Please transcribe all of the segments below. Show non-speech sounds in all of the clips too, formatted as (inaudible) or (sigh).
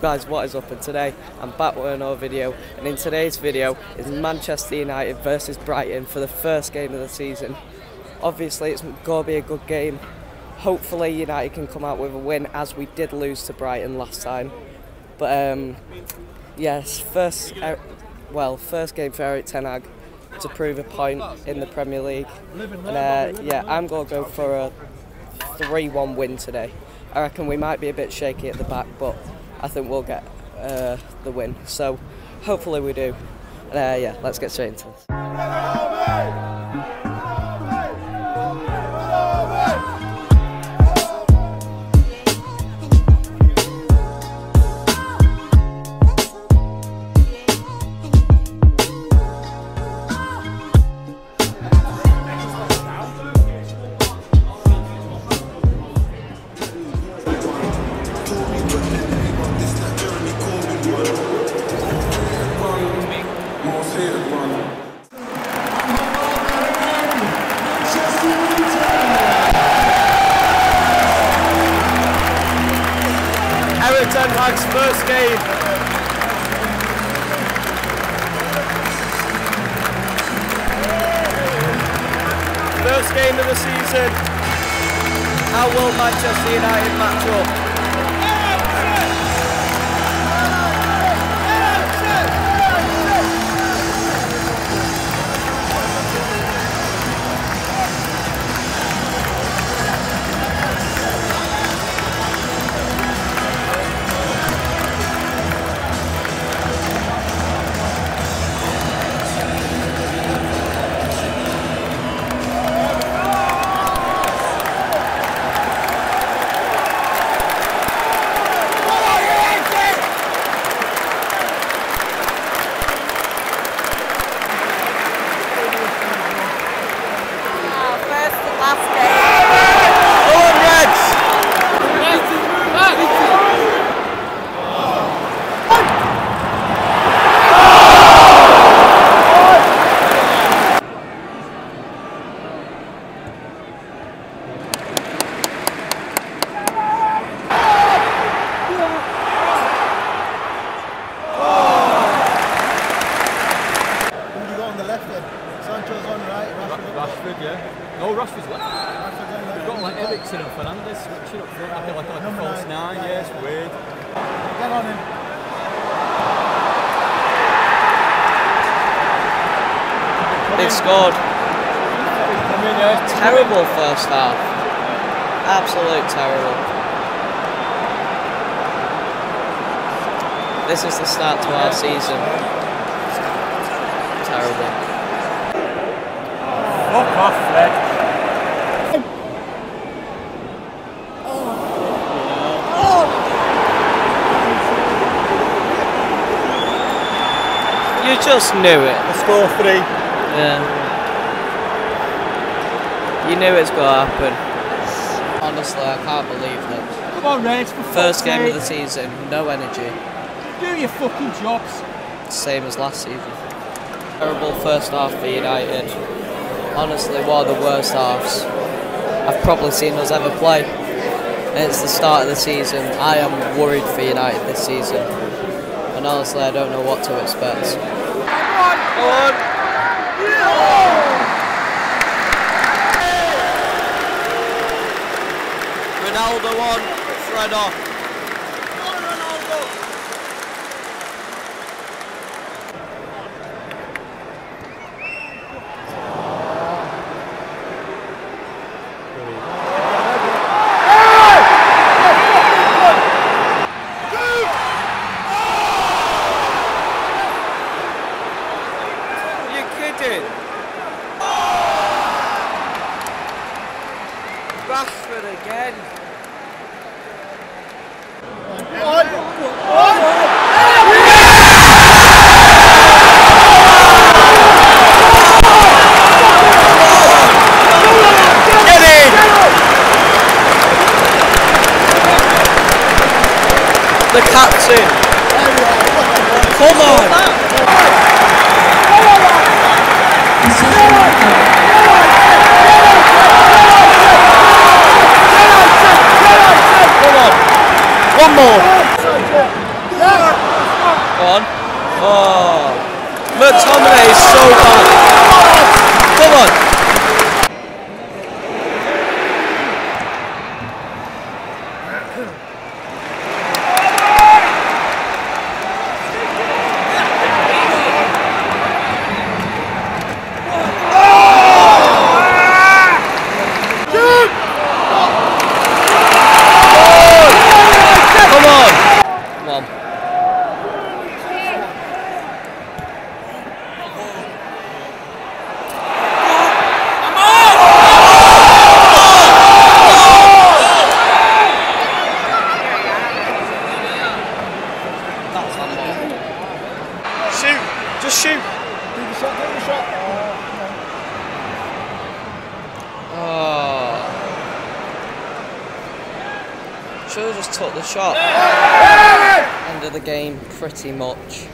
guys what is up? And today I'm back with another video. And in today's video is Manchester United versus Brighton for the first game of the season. Obviously it's going to be a good game. Hopefully United can come out with a win as we did lose to Brighton last time. But um, yes first uh, well first game for Erik Ten Hag to prove a point in the Premier League. And uh, yeah I'm going to go for a 3-1 win today. I reckon we might be a bit shaky at the back but I think we'll get uh, the win. So hopefully we do. Uh, yeah, let's get straight into this. First game. First game of the season. How will Manchester United match up? Last game. Go on, Reds! Rashford, yeah. No, Rashford's left. Rashford's on We've got left. like Eriksen and Fernandes switching up. I feel like, like a false nine. nine, yeah, weird. Get on him. They scored. Come in, yeah. Terrible first half. Absolute terrible. This is the start to our season. Terrible. Fuck off, Fred. Just knew it. Score three. Yeah. You knew it's gonna happen. Honestly, I can't believe that. Come on, Reds, for First game of the season, no energy. Do your fucking jobs. Same as last season. Terrible first half for United. Honestly, one of the worst halves I've probably seen us ever play. And it's the start of the season. I am worried for United this season. And honestly, I don't know what to expect. Ronaldo on, Fred off. You kidding? Again. Get in! The captain. Come on. Come on. One more. Go on. Oh. McTominay is so bad. Come on. Come on. Come on. That's on it. Shoot! Just shoot! Do the shot, do the shot. Oh. Should have just took the shot. End of the game, pretty much.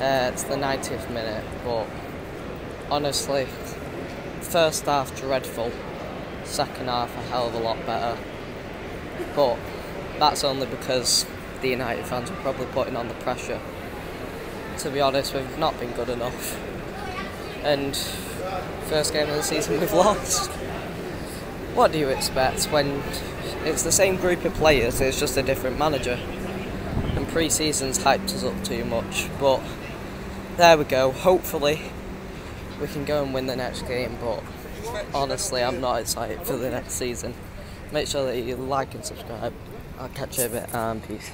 Uh, it's the 90th minute, but honestly, first half dreadful, second half a hell of a lot better. But that's only because the United fans are probably putting on the pressure. To be honest, we've not been good enough. And first game of the season we've (laughs) lost. What do you expect when it's the same group of players, it's just a different manager? And pre season's hyped us up too much, but there we go. Hopefully, we can go and win the next game, but honestly, I'm not excited for the next season. Make sure that you like and subscribe. I'll catch you a bit and peace.